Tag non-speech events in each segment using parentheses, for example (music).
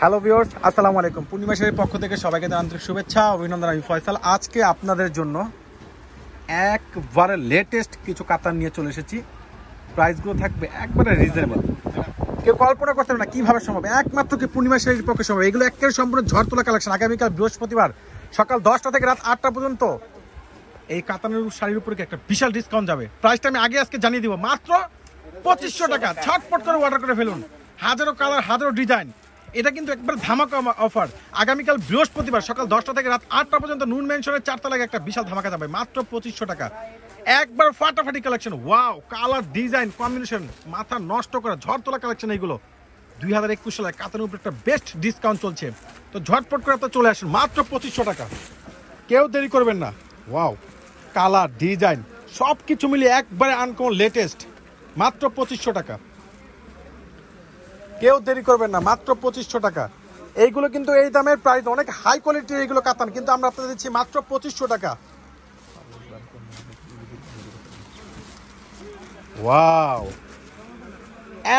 Hello viewers আসসালামু আলাইকুম। পূর্ণিমা শাড়ির পক্ষ থেকে সবাইকে আন্তরিক শুভেচ্ছা, অভিনন্দন আমি ফয়সাল। আজকে আপনাদের জন্য একবারে লেটেস্ট কিছু কাতার নিয়ে চলে এসেছি। প্রাইসগুলো থাকবে একবারে রিজনেবল কেউ কল্পনা করতে পারে না কীভাবে সম্ভব। একমাত্র কি পূর্ণিমা শাড়ির পক্ষে সম্ভব। এগুলো একেবারে সম্পূর্ণ ঝড় তোলা কালেকশন আগামীকাল বৃহস্পতিবার সকাল দশটা থেকে রাত আটটা পর্যন্ত এই কাতানের শাড়ির উপরে একটা বিশাল ডিসকাউন্ট যাবে? প্রাইসটা আমি আগে আজকে জানিয়ে দিব। মাত্র পঁচিশশো টাকা। ছটপট করে অর্ডার করে ফেলুন। হাজারো কালার হাজারো ডিজাইন এটা কিন্তু একবার ধামাকা অফার। আগামীকাল বৃহস্পতিবার সকাল দশটা থেকে রাত আটটা পর্যন্ত নুন মেনশনের চারতলায় একটা বিশাল ধামাকা যাবে, মাত্র পঁচিশশো টাকা। একবার ফাটাফাটি collection wow colour design combination মাথা নষ্ট করা ঝড় তোলা কালেকশন এইগুলো। দুই হাজার একুশ সালে কাতানের উপরে একটা বেস্ট ডিসকাউন্ট চলছে। তো ঝটপট করে তো চলে আসুন, মাত্র পঁচিশশো টাকা। কেউ দেরি করবেন না ওয়াও কালার ডিজাইন সব কিছু মিলিয়ে একবারে আনকমন লেটেস্ট মাত্র পঁচিশশো টাকা। কেউ দেরি করবেন না মাত্র পঁচিশশো টাকা। এইগুলো কিন্তু এই দামের প্রাইস অনেক হাই কোয়ালিটির এইগুলো কাতান কিন্তু আমরা আপনাদের দিচ্ছি মাত্র পঁচিশশো টাকা। ওয়াও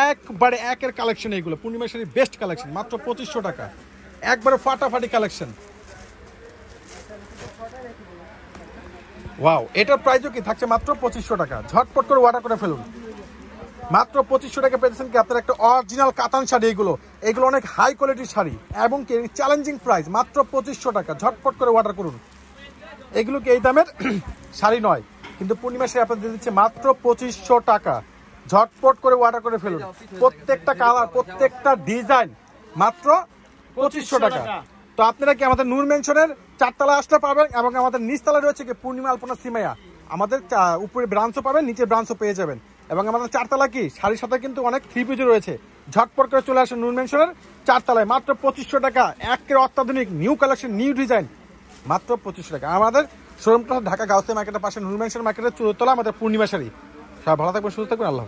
একবারে একের কালেকশন এইগুলো পূর্ণিমা শাড়ির বেস্ট কালেকশন মাত্র পঁচিশশো টাকা। একবারে ফাটাফাটি কালেকশন ওয়াও এটার প্রাইসও কি? থাকছে মাত্র পঁচিশশো টাকা। ঝটপট করে অর্ডার করে ফেলুন। মাত্র পঁচিশশো টাকা পেয়েছেন কি আপনার একটা অরিজিনাল কাতান শাড়ি এগুলো। এগুলো অনেক হাই কোয়ালিটির শাড়ি এবং কি চ্যালেঞ্জিং প্রাইস মাত্র পঁচিশশো টাকা। ঝটপট করে অর্ডার করুন। এগুলো কি এই দামের? (clears throat) শাড়ি নয় কিন্তু পূর্ণিমা শাড়ি আপনাদের দিচ্ছে মাত্র পঁচিশশো টাকা। ঝটপট করে অর্ডার করে ফেলুন। প্রত্যেকটা কালার প্রত্যেকটা ডিজাইন মাত্র পঁচিশশো টাকা। তো আপনারা কি আমাদের নূর মেনশনের চারতলা আসলে পাবেন এবং আমাদের নিচতলা রয়েছে কি পূর্ণিমা আলপনা সিমাইয়া? আমাদের উপরে ব্রাঞ্চও পাবেন, নিচে ব্রাঞ্চও পেয়ে যাবেন। এবং আমাদের চারতলা কি? শাড়ির সাথে কিন্তু অনেক থ্রি পিজও রয়েছে। ঝটপট করে চলে আসেন নুন মেনশনের চারতলায়। মাত্র পঁচিশশো টাকা। একের অত্যাধুনিক নিউ কালেকশন নিউ ডিজাইন মাত্র পঁচিশশো টাকা। আমাদের শোরুমটা ঢাকা গাউসে মার্কেটের পাশে। নুন মেনশন মার্কেটের তোলা আমাদের পূর্ণিমা শাড়ি। সবাই ভালো থাকবেন, সুস্থ থাকবেন। আল্লাহ।